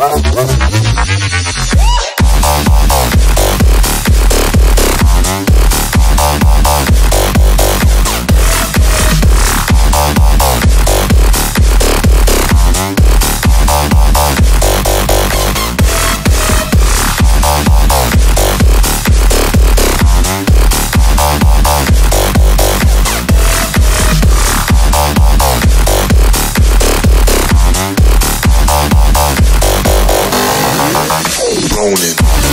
Oh, owning.